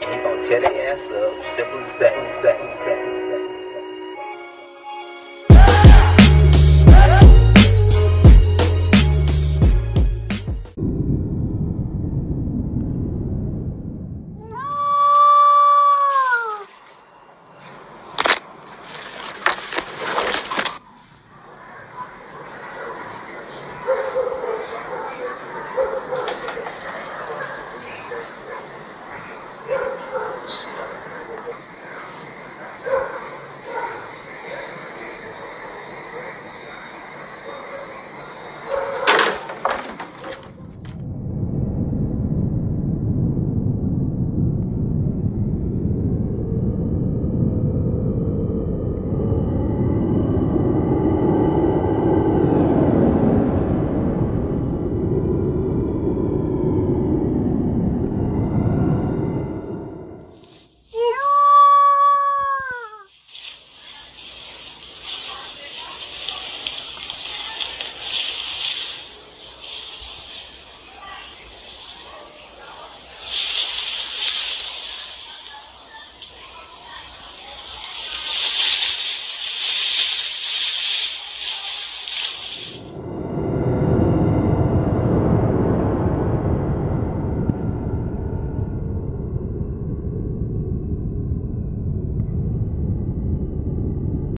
We gon' tear their ass up, simple as that.